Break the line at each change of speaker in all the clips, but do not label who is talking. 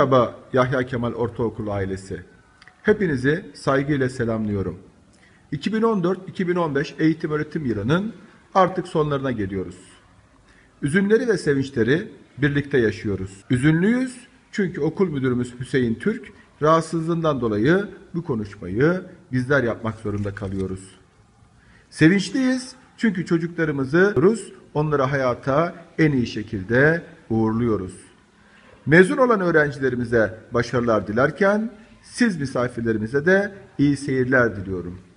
Merhaba Yahya Kemal Ortaokulu ailesi. Hepinizi saygıyla selamlıyorum. 2014-2015 eğitim öğretim yılının artık sonlarına geliyoruz. Üzünleri ve sevinçleri birlikte yaşıyoruz. Üzünlüyüz çünkü okul müdürümüz Hüseyin Türk rahatsızlığından dolayı bu konuşmayı bizler yapmak zorunda kalıyoruz. Sevinçliyiz çünkü çocuklarımızı onları hayata en iyi şekilde uğurluyoruz. Mezun olan öğrencilerimize başarılar dilerken siz misafirlerimize de iyi seyirler diliyorum.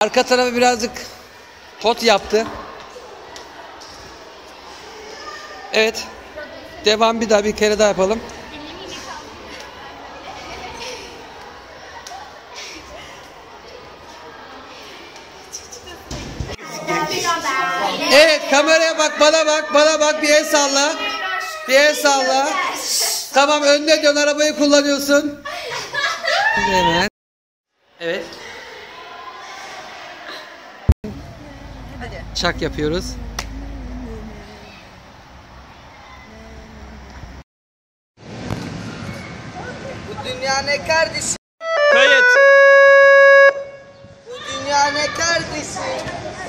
Arka tarafı birazcık pot yaptı. Evet. Devam bir daha bir kere daha yapalım. Evet kameraya bak bana bak bana bak bir el salla. Bir el salla. Tamam önüne dön arabayı kullanıyorsun. Evet. Çak yapıyoruz.
Bu dünya ne kardeşim?
Kayıt.
Bu dünya ne kardeşim?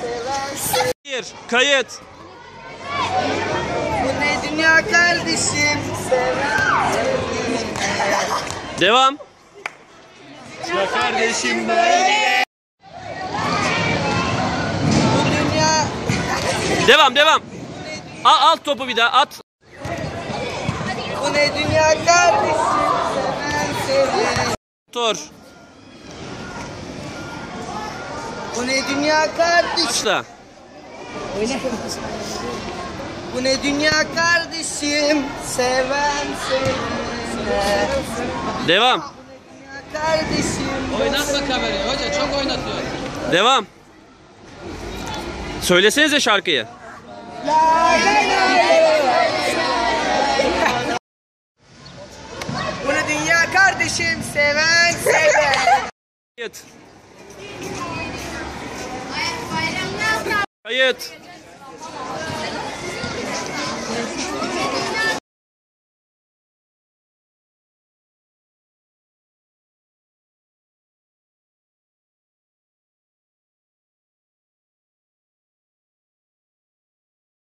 Seven sev-
Bir. Kayıt.
Bu ne dünya kardeşim? Seven sevdiğim.
Devam. Ya kardeşim ben. Devam devam. Al, alt topu bir daha at.
bu ne dünya kardeşim? Seven.
Tor.
Bu ne dünya kardeşim?
Başla.
Bu ne dünya kardeşim? Seven sevdiğine.
Devam.
Dünya kardeşim.
Oynatma kamerayı hoca çok oynatıyor.
Devam. Söylesenize şarkıyı.
Bu ne dünya kardeşim? Seven seven.
Kayıt. Kayıt.